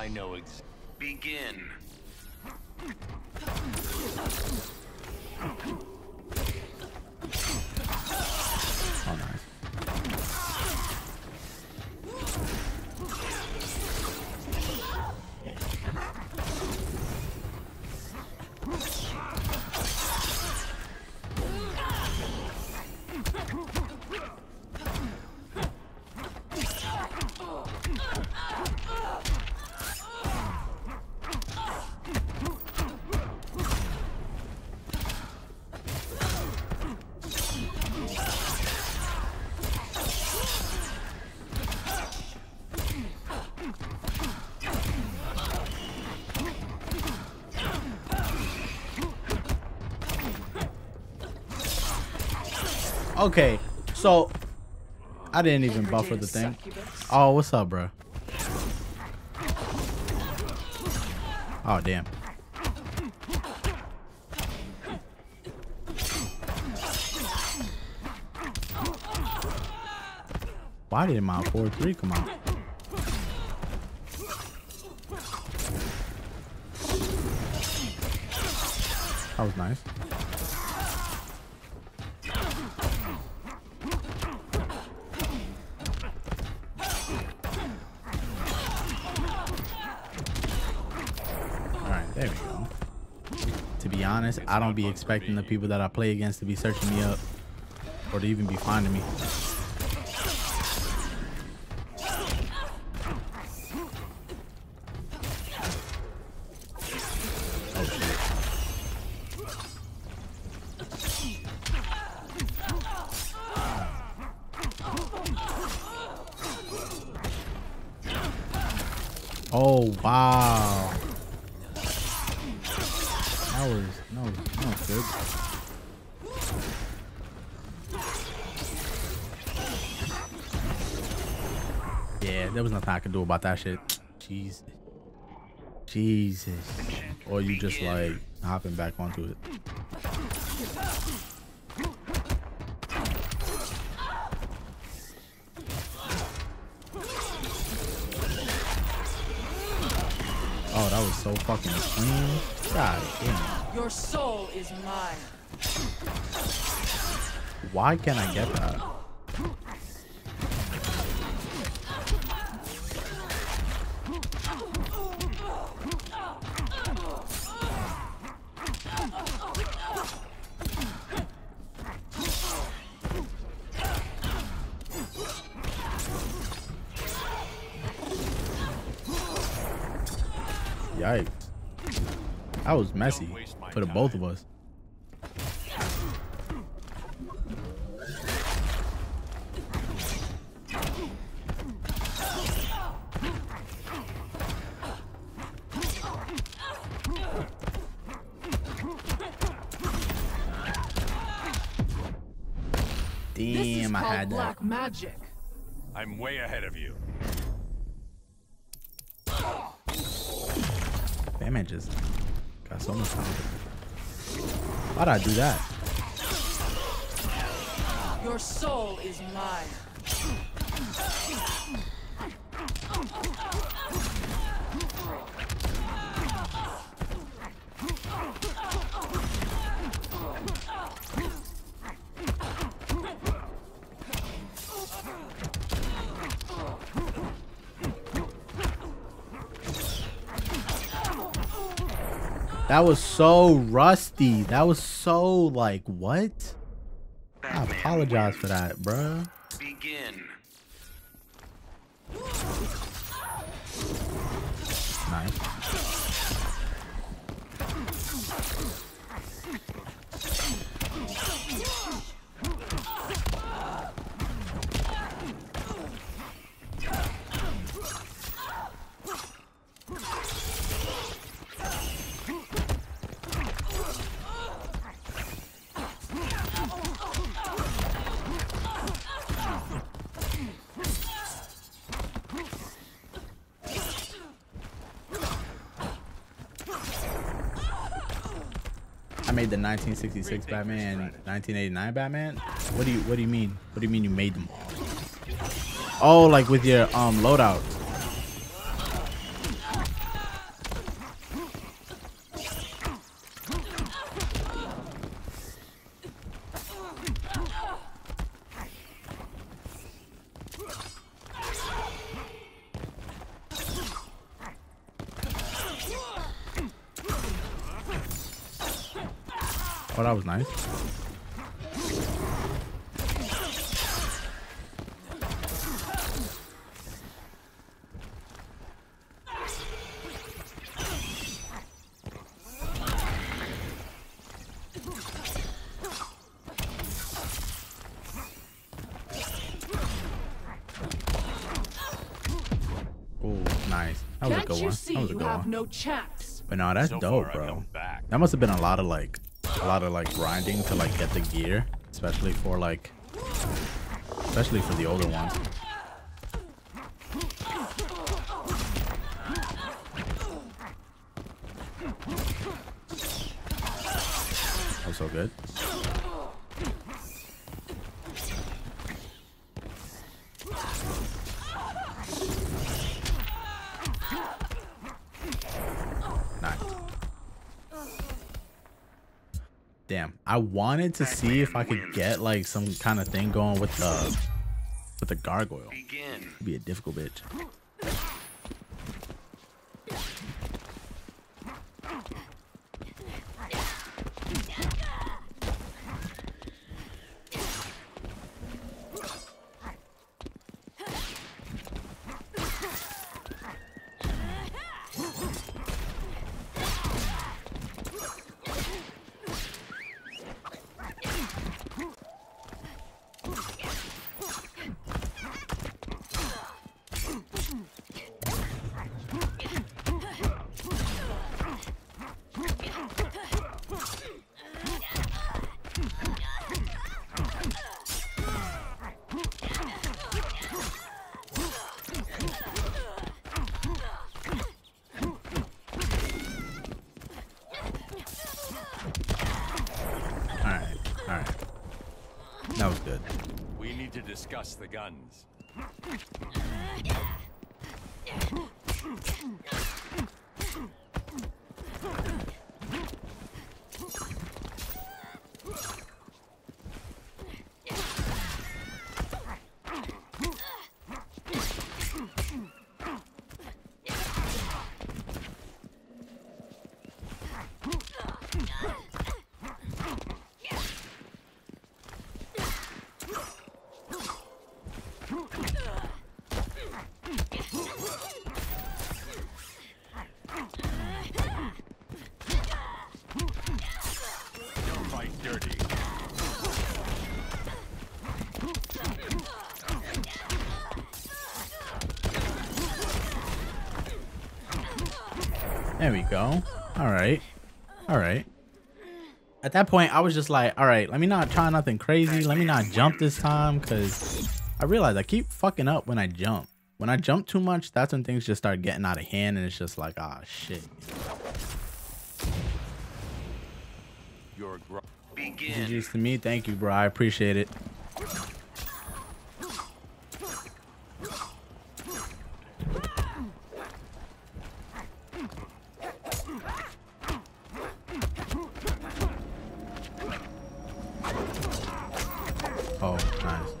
I know ex- Begin. Okay, so I didn't even buffer the thing. Oh, what's up, bro? Oh, damn. Why did my 4-3 come out? That was nice. Honest, I don't be expecting the people that I play against to be searching me up or to even be finding me. There was nothing I could do about that shit. Jesus. Jesus. Or you just like hopping back onto it. Oh, that was so fucking clean. God damn. Your soul is mine. Why can't I get that? Yikes. That was messy for the both of us. Damn, I called had that. black magic. I'm way ahead of you. Just got so much time. Why'd I do that? Your soul is mine. That was so rusty. That was so like what? I apologize for that, bruh. Begin. Nice. I made the 1966 Batman, 1989 Batman. What do you What do you mean? What do you mean you made them all? Oh, like with your um loadout. Oh, that was nice. Oh, nice. That was a Can't good you one. see That was a you good have no chance? But no, that's So dope, bro. That must have been a lot of like, a lot of like grinding to like get the gear, especially for like, especially for the older ones. That was so good. Damn, I wanted to see if I could get like some kind of thing going with the with the gargoyle. It'd be a difficult bitch. Alright, alright. That was good. We need to discuss the guns. Don't fight dirty. There we go. Alright. Alright. At that point, I was just like, alright, let me not try nothing crazy. Let me not jump this time because I realize I keep fucking up when I jump. When I jump too much, that's when things just start getting out of hand and it's just like, ah, shit. Your GG's to me. Thank you, bro. I appreciate it. Oh, nice.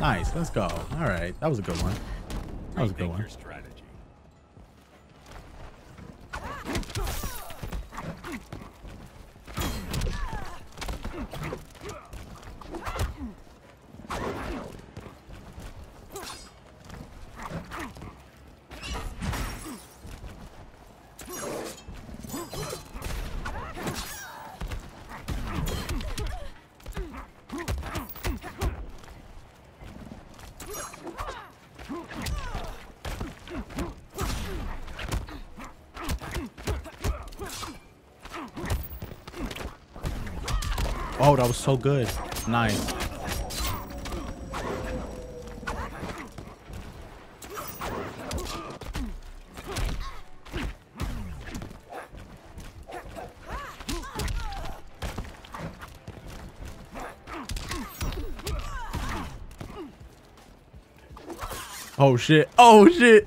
Nice. Let's go. All right. That was a good one. That was a good one. Was so good. Nice. Oh shit. Oh shit.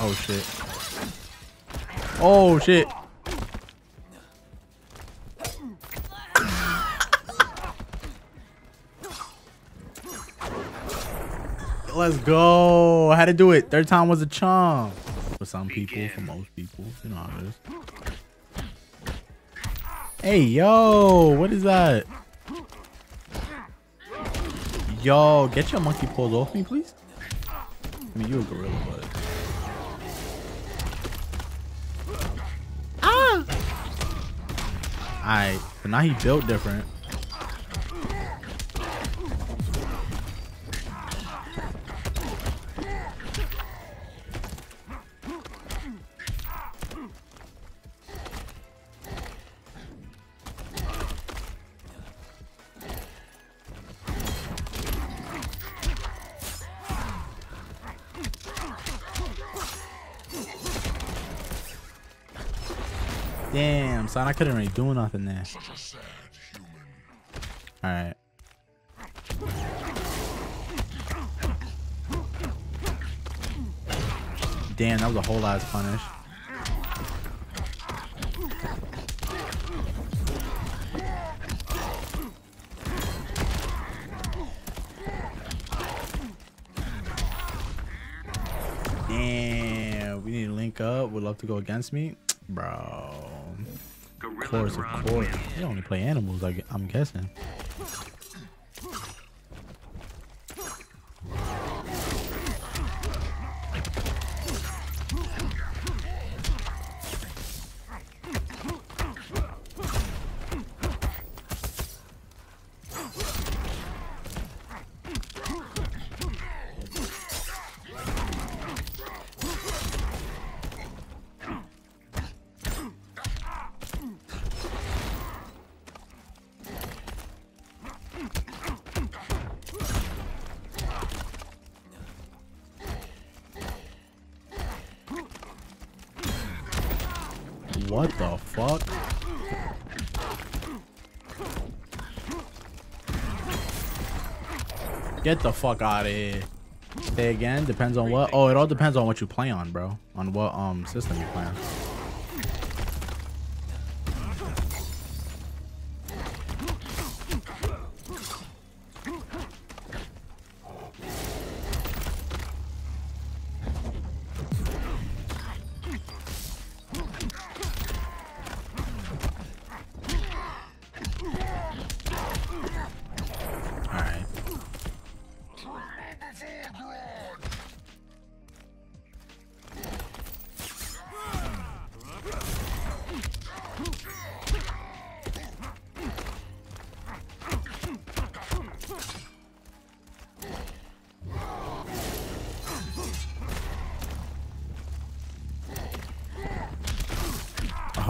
Oh shit. Oh shit. Let's go. I had to do it. Third time was a charm. For some people, for most people, you know how it is. Hey, yo, what is that? Yo, get your monkey paws off me, please. I mean, you're a gorilla, but. Alright, but now he built different. Son, I couldn't really do nothing there. Alright. Damn, that was a whole ass punish. Damn, we need to link up. Would love to go against me, bro. Of course, of course. They only play animals, I'm guessing. What the fuck? Get the fuck out of here. Say again, depends on what? Oh, it all depends on what you play on, bro. On what um system you play on.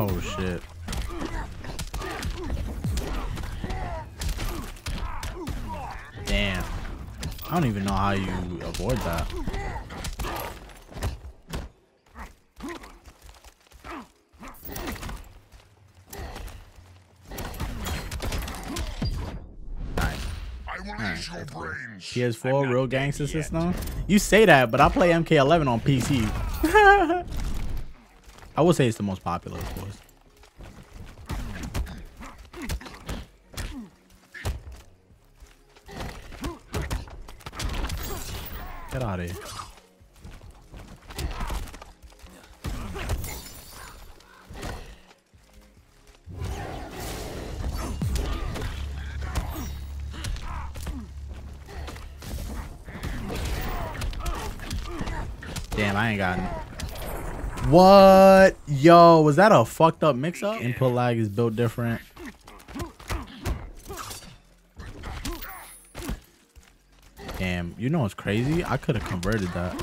Oh shit. Damn. I don't even know how you avoid that. I will eat your brains. PS4 real gangster system? You say that, but I play MK11 on PC. I would say it's the most popular, of course. Get out of here. Damn, I ain't got What? Yo, was that a fucked up mix up? Input lag is built different. Damn, you know what's crazy? I could have converted that.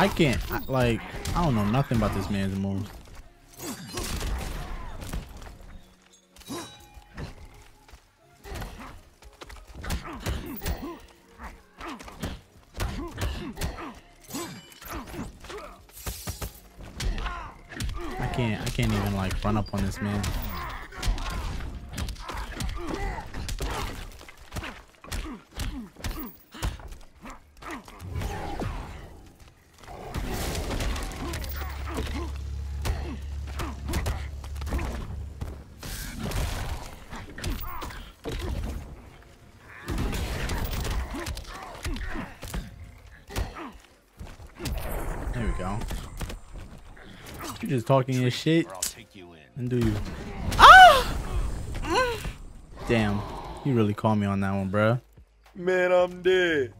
I can't, I, like, I don't know nothing about this man's moves. I can't, I can't even like run up on this man. Just talking your shit Or I'll take you and do you? Ah! Damn, you really called me on that one, bruh. Man, I'm dead.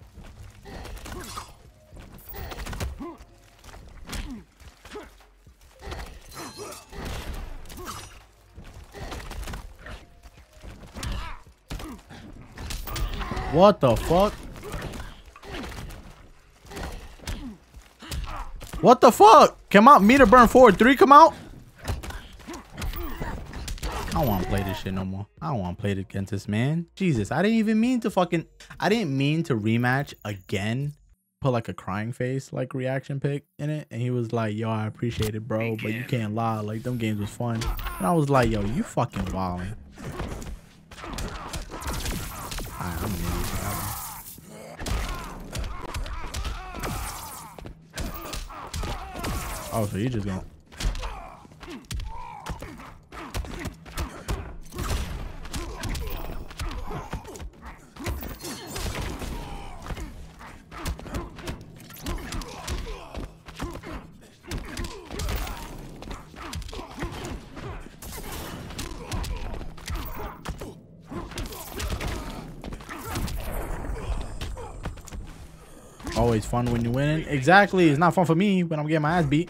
What the fuck? What the fuck? Come out, meter burn forward three. Come out. I don't want to play this shit no more. I don't want to play it against this man. Jesus, I didn't even mean to fucking. I didn't mean to rematch again. Put like a crying face like reaction pic in it, and he was like, "Yo, I appreciate it, bro, but you can't lie. Like them games was fun." And I was like, "Yo, you fucking wildin'." Alright, I'm gonna use that one. Oh, so you just gonna. Fun when you win. Exactly. It's not fun for me when I'm getting my ass beat.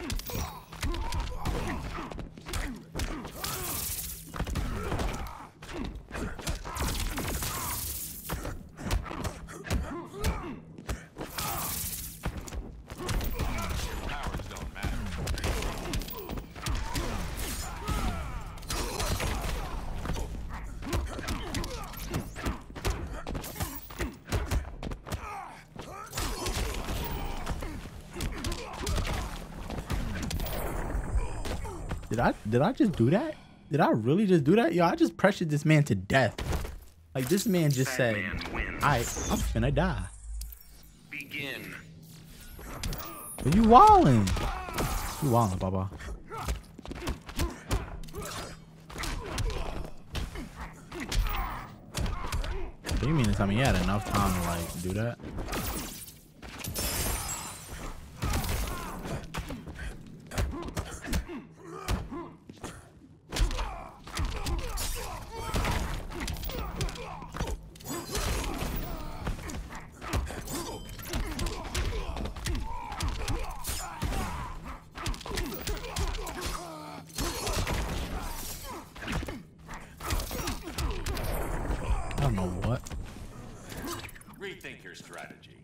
Did I did I just do that? Did I really just do that? Yo, I just pressured this man to death. Like this man just said, I I'm finna die. Begin. Are you wildin'. You wildin', Baba. So you mean to tell me you had enough time to like do that? I don't know what. Rethink your strategy.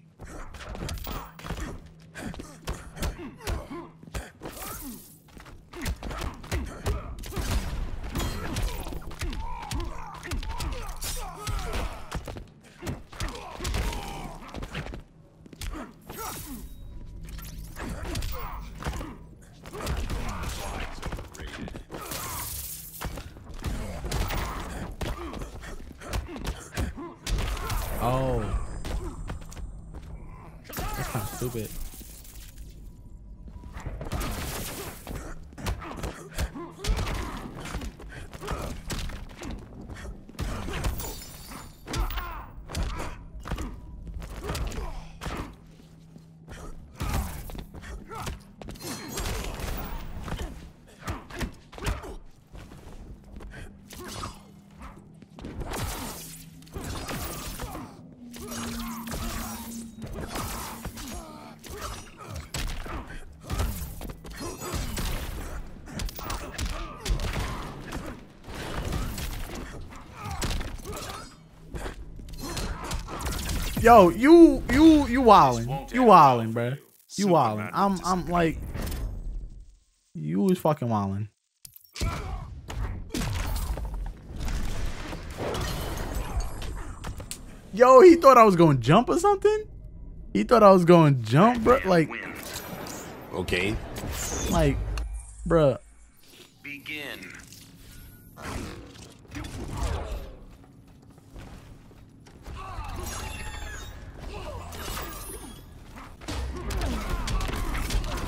Oh. Stupid. Yo, you you you wildin'. You wildin', bruh. You wildin'. I'm I'm like you was fucking wildin'. Yo, he thought I was gonna jump or something? He thought I was gonna jump, bro. Like, Okay. like, bruh. Begin.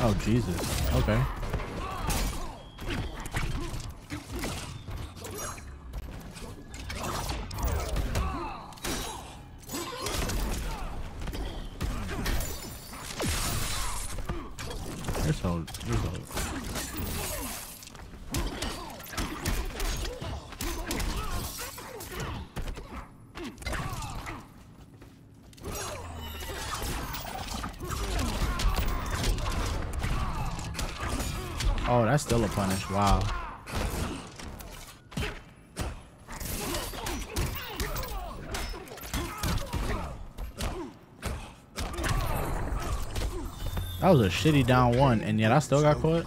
Oh Jesus. Okay. So you're so Oh, that's still a punish. Wow. That was a shitty down one, and yet I still got caught.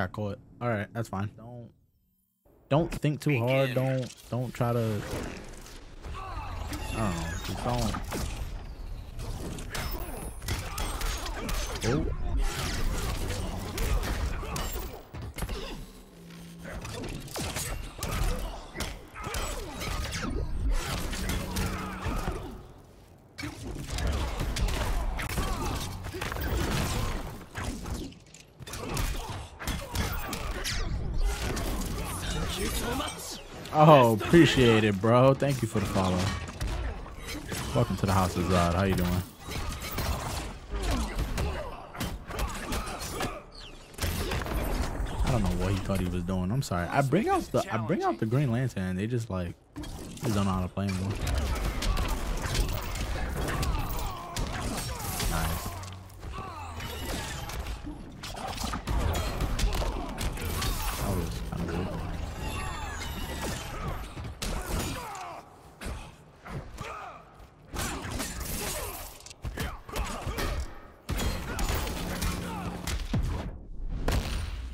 Got caught. All right, that's fine. Don't don't think too hard. Don't don't try to. I. Just don't. Oh. Oh, appreciate it, bro. Thank you for the follow. Welcome to the House of Zod. How you doing? I don't know what he thought he was doing. I'm sorry. I bring out the I bring out the Green Lantern they just like just don't know how to play anymore.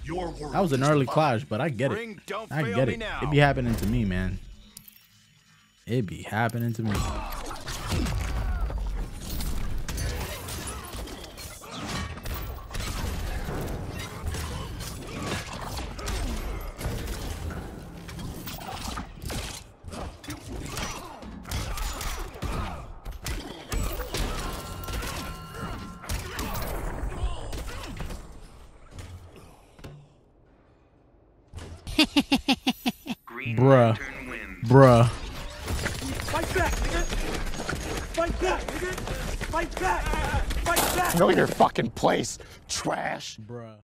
Your That was an early clash, but I get it. Ring, don't I get it. It be happening to me, man. It be happening to me. Bruh. Fight back, nigga! Fight back, nigga! Fight back! Fight back! Know your fucking place, trash. Bruh.